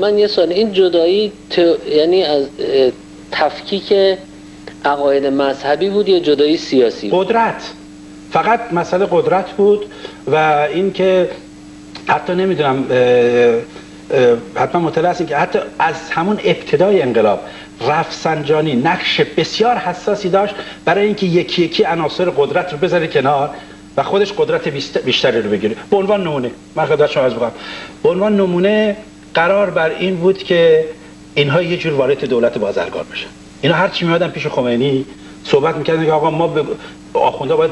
من یه سوال این جدایی یعنی از تفکیک عقاید مذهبی بود یا جدایی سیاسی قدرت. فقط مسئله قدرت بود و اینکه حتی نمی‌دونم حتما مطلع هستیم که حتی از همون ابتدای انقلاب رفسنجانی نقش بسیار حساسی داشت برای اینکه یکی یکی عناصر قدرت رو بذاره کنار و خودش قدرت بیشتری رو بگیره. به عنوان نمونه من خدمت شما بگم به عنوان نمونه قرار بر این بود که اینها یه جور وارد دولت بازرگان بشن. اینا هر چی میادن پیش خمینی صحبت می‌کردن که آقا ما به آخونده باید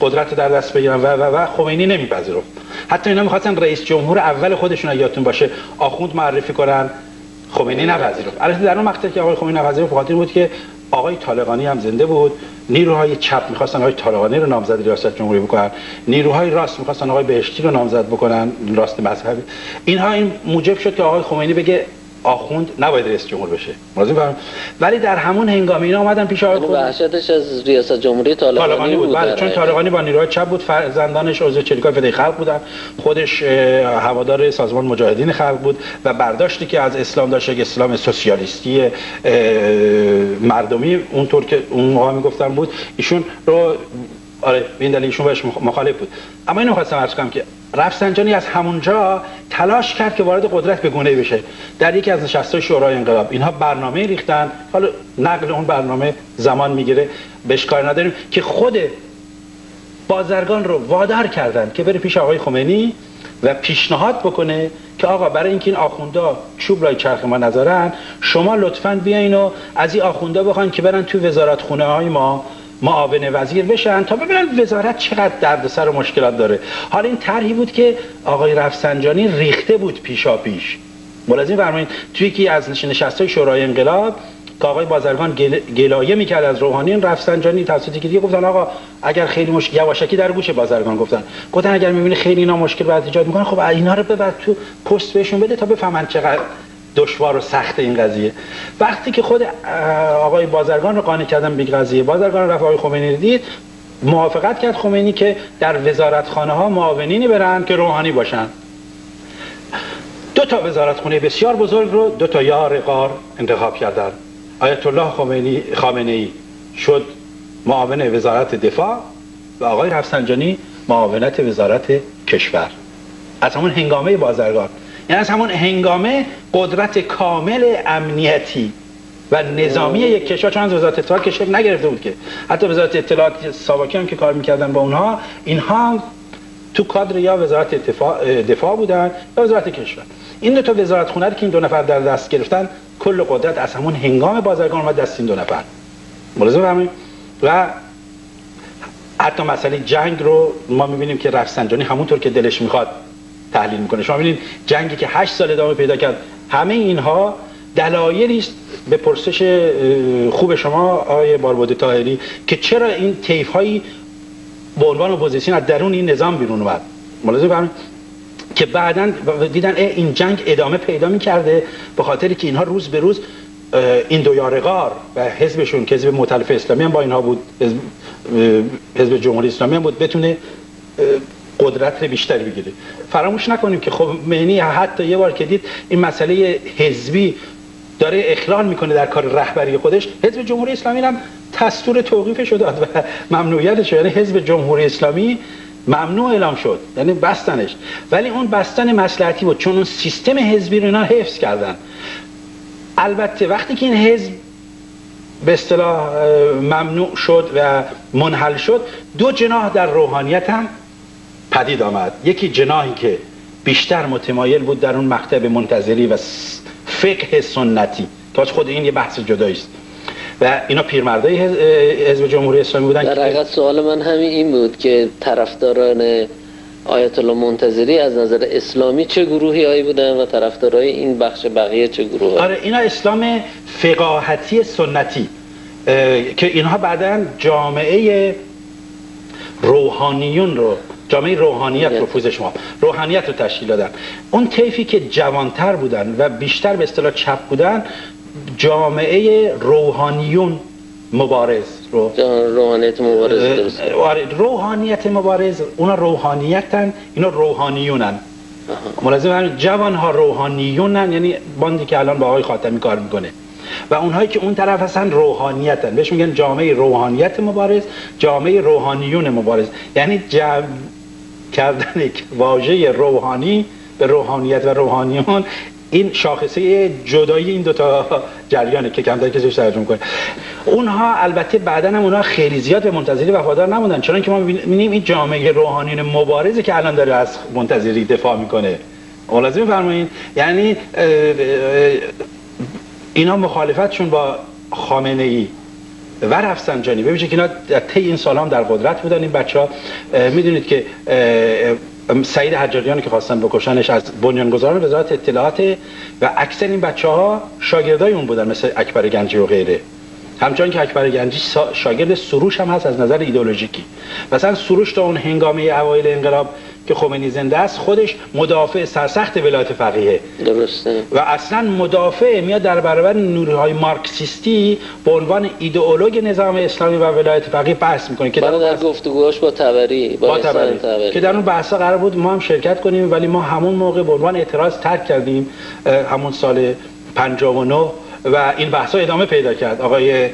قدرت در دست بگیرن و و و خمینی نمیپذیرفت. حتی اینا می‌خواستن رئیس جمهور اول خودشون یادتون باشه آخوند معرفی کنن خمینی نپذیرفت. البته در اون مقطع که آقای خمینی نپذیرفت خاطر بود که آقای طالقانی هم زنده بود. نیروهای چپ می‌خواستن آقای طالقانی رو نامزد ریاست جمهوری بکنن. نیروهای راست می‌خواستن آقای بهشتی رو نامزد بکنن. راست مذهبی اینها این موجب شد که آقای خمینی بگه آخوند نباید رئیس جمهور بشه. ملازم ولی در همون هنگام اینا اومدن پیش آقای خمینی وحشتش از ریاست جمهوری طالقانی بود, بود. بله چون طالقانی با نیروهای چپ بود فرزندانش عضو چریکای فدای خلق بودن. خودش هوادار سازمان مجاهدین خلق بود و برداشتی که از اسلام داشت که اسلام سوسیالیستی مردمی اونطور که اون موقع می‌گفتن بود ایشون رو آره این دلیل ایشون بهش مخالف بود. اما اینو خواستم عرض کنم که رفسنجانی از همونجا تلاش کرد که وارد قدرت به گونه بشه. در یکی از نشستهای شورای انقلاب. اینها برنامه ریختن. حالا نقل اون برنامه زمان می‌گیره. بهش کار نداریم. که خود بازرگان رو وادار کردن که بره پیش آقای خمینی و پیشنهاد بکنه که آقا برای اینکه این آخوندا چوب رای چرخ ما نذارن شما لطفا بیاین و از این آخوندا بخواین که برن تو وزارت خونه ما معاون وزیر بشن تا ببینن وزارت چقدر دردسر و مشکلات داره. حالا این طرحی بود که آقای رفسنجانی ریخته بود پیشا پیش. ملاحظه فرمایید توی یکی از نشستهای شورای انقلاب که آقای بازرگان گل... گلایه می‌کرد از روحانی رفسنجانی توسط که دیگه گفتن آقا اگر خیلی مشکل یواشکی در گوش بازرگان گفتن. گفتن اگر می‌بینی خیلی اینا مشکل بعد ایجاد می‌کنن خب اینا رو ببر تو پست بهشون بده تا بفهمن چقدر دشوار و سخت این قضیه. وقتی که خود آقای بازرگان رو قانع کردن به قضیه بازرگان رفت آقای خمینی دید موافقت کرد خمینی که در وزارتخانه ها معاونینی برن که روحانی باشن. دو تا وزارتخانه بسیار بزرگ رو دو تا یار قار انتخاب کردن. آیت الله خمینی خامنه ای شد معاون وزارت دفاع و آقای رفسنجانی معاونت وزارت کشور. از همون هنگامه بازرگان. یعنی از همون هنگامه قدرت کامل امنیتی و نظامی یک کشور چون از وزارت اطلاعات کشور نگرفته بود که حتی وزارت اطلاعات ساواکی هم که کار می‌کردن با اونها اینها تو کادر یا وزارت دفاع, بودن یا وزارت کشور. این دو تا وزارت خونه که این دو نفر در دست گرفتن کل قدرت از همون هنگام بازرگان اومد دست این دو نفر. ملاحظه و حتی مسئله جنگ رو ما می‌بینیم که رفسنجانی همونطور که دلش می‌خواد تحلیل می‌کنه. شما ببینید جنگی که 8 سال ادامه پیدا کرد همه اینها دلایلی است به پرسش خوب شما آقای باربود طاهری که چرا این طیف هایی به عنوان اپوزیسیون از درون این نظام بیرون اومد. ملاحظه که بعدا دیدن این جنگ ادامه پیدا می‌کرده به خاطری که اینها روز به روز این دو یارغار و حزبشون که حزب مختلف اسلامی هم با اینها بود حزب جمهوری اسلامی هم بود بتونه قدرت بیشتری بگیره فراموش نکنیم که خب معنی حتی یه بار که دید این مسئله حزبی داره اخلال می‌کنه در کار رهبری خودش حزب جمهوری اسلامی هم دستور توقیفش داد و ممنوعیتش یعنی حزب جمهوری اسلامی ممنوع اعلام شد یعنی بستنش. ولی اون بستن مسلحتی بود چون اون سیستم حزبی رو اینا حفظ کردن. البته وقتی که این حزب به اصطلاح ممنوع شد و منحل شد دو جناح در روحانیت هم پدید آمد. یکی جناحی که بیشتر متمایل بود در اون مکتب منتظری و فقه سنتی. که خود این یه بحث جدایی است و اینا پیرمردای حزب جمهوری اسلامی بودن در حقیقت سوال من همین این بود که طرفداران آیت الله منتظری از نظر اسلامی چه گروهی هایی بودن و طرفدارای این بخش بقیه چه گروه آره اینا اسلام فقاهتی سنتی. که اینها بعدا جامعه روحانیون رو جامعه روحانیت رو پوزش ما روحانیت رو تشکیل دادن. اون طیفی که جوانتر بودن و بیشتر به اصطلاح چپ بودن جامعه روحانیون مبارز رو روحانیت مبارز آره، روحانیت مبارز. اونا روحانیتن اینا روحانیونن. ملازم همین جوان ها روحانیونن یعنی باندی که الان با آقای خاتمی کار می‌کنه. و اونهایی که اون طرف هستن روحانیتن. بهش میگن جامعه روحانیت مبارز جامعه روحانیون مبارز. یعنی جمع کردن واژه روحانی به روحانیت و روحانیون این شاخصه جدایی این دوتا جریانه که کمتر کسی ترجمه کنه. اونها البته بعدا هم اونها خیلی زیاد به منتظری وفادار نموندن چون که ما می‌بینیم این جامعه روحانیون مبارزه که الان داره از منتظری دفاع می‌کنه. لازم فرمایید یعنی اینا مخالفتشون با خامنه ای و رفسنجانی. ببینید که اینا طی این سال هم در قدرت بودن این بچه ها می‌دونید که سعید حجاریان که خواستن بکشنش از بنیانگذاران وزارت اطلاعات و اکثر این بچه ها شاگردای اون بودن مثل اکبر گنجی و غیره. همچنان که اکبر گنجی شاگرد سروش هم هست از نظر ایدولوژیکی مثلا سروش تا اون هنگامه اوایل انقلاب که خمینی زنده است خودش مدافع سرسخت ولایت فقیه. درسته. و اصلا مدافع میاد در برابر نورهای مارکسیستی به عنوان ایدئولوژ نظام اسلامی و ولایت فقیه بحث می‌کنه که در, در گفتگوهاش با تبری با, با تبری. که در اون بحثا قرار بود ما هم شرکت کنیم ولی ما همون موقع به عنوان اعتراض ترک کردیم همون سال 59 و این بحث ادامه پیدا کرد. آقای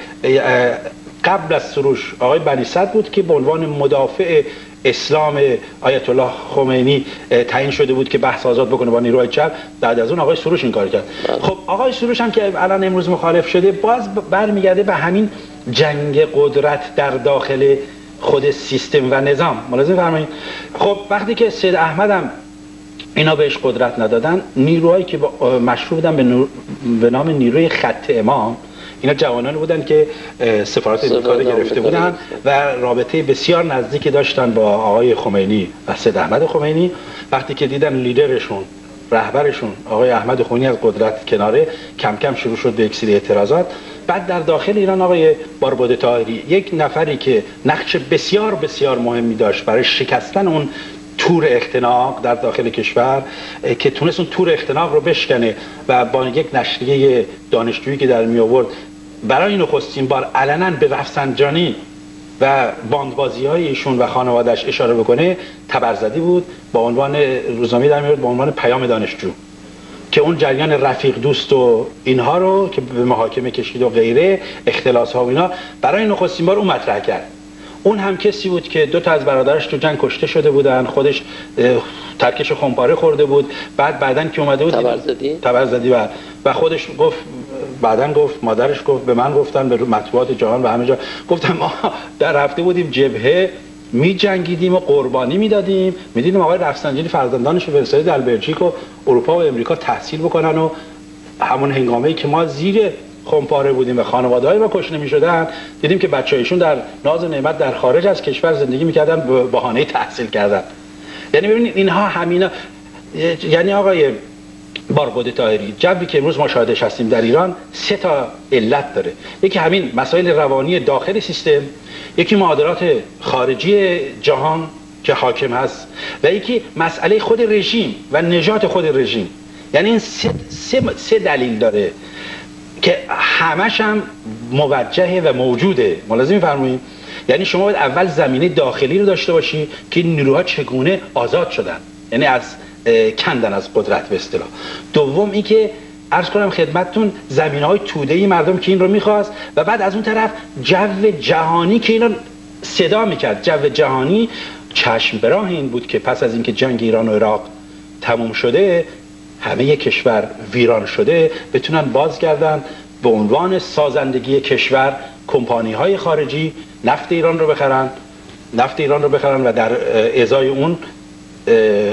قبل از سروش آقای بنی بود که به عنوان مدافع اسلام آیت الله خمینی تعیین شده بود که بحث آزاد بکنه با نیروهای چپ. بعد از اون آقای سروش این کار کرد. بله. خب آقای سروش هم که الان امروز مخالف شده باز برمیگرده به همین جنگ قدرت در داخل خود سیستم و نظام. ملاحظه فرمایید خب وقتی که سید احمد هم اینا بهش قدرت ندادن نیروهایی که مشروع بودن به, به نام نیروی خط امام اینا جوانان بودن که سفارت امریکا رو گرفته بودن و رابطه بسیار نزدیکی داشتن با آقای خمینی و سید احمد خمینی. وقتی که دیدن لیدرشون رهبرشون آقای احمد خمینی از قدرت کناره کم کم شروع شد به یک اعتراضات. بعد در داخل ایران آقای باربود طاهری یک نفری که نقش بسیار بسیار مهمی داشت برای شکستن اون تور اختناق در داخل کشور که تونست اون تور اختناق رو بشکنه و با یک نشریه دانشجویی که در می آورد برای نخستین بار علنا به رفسنجانی و باندبازی های ایشون و خانوادش اشاره بکنه تبرزدی بود با عنوان روزنامه در میاد با عنوان پیام دانشجو که اون جریان رفیق دوست و اینها رو که به محاکمه کشید و غیره اختلاس ها و اینا برای نخستین بار اون مطرح کرد. اون هم کسی بود که دو تا از برادرش تو جنگ کشته شده بودن خودش ترکش خمپاره خورده بود بعد بعدن که اومده بود تبرزدی؟ تبرزدی و و خودش گفت بعدا گفت مادرش گفت به من گفتن به مطبوعات جهان و همه جا. گفتم ما در رفته بودیم جبهه می جنگیدیم و قربانی می‌دادیم. می‌دیدیم آقای رفسنجانی فرزندانش رو فرستاده در بلژیک و اروپا و امریکا تحصیل بکنن و همون هنگامه ای که ما زیر خمپاره بودیم و خانواده های ما کشته می شدن دیدیم که بچه هایشون در ناز و نعمت در خارج از کشور زندگی می‌کردن به بهانه تحصیل کردن. یعنی ببینید اینها همینا یعنی آقای بارگود تاهری جوی که امروز ما شاهدش هستیم در ایران سه تا علت داره. یکی همین مسائل روانی داخل سیستم یکی معادلات خارجی جهان که حاکم هست و یکی مسئله خود رژیم و نجات خود رژیم. یعنی این سه, سه, سه دلیل داره که همش هم موجهه و موجوده. ملازم فرمایید. یعنی شما باید اول زمینه داخلی رو داشته باشی که نیروها چگونه آزاد شدن. یعنی از کندن از قدرت به اصطلاح. دوم اینکه عرض کنم خدمتتون زمین های توده ای مردم که این رو می‌خواست و بعد از اون طرف جو جهانی که اینا صدا می‌کرد. جو جهانی چشم براه این بود که پس از اینکه جنگ ایران و عراق تموم شده همه کشور ویران شده بتونن بازگردن به عنوان سازندگی کشور کمپانی های خارجی نفت ایران رو بخرن نفت ایران رو بخرن و در ازای اون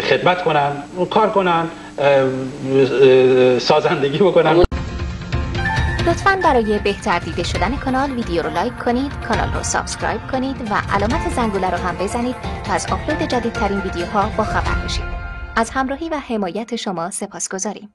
خدمت کنن کار کنن سازندگی بکنن. لطفا برای بهتر دیده شدن کانال ویدیو رو like کنید کانال رو subscribe کنید و علامت زنگوله رو هم بزنید تا از آپلود جدیدترین ویدیوها با خبر بشید. از همراهی و حمایت شما سپاس گذاریم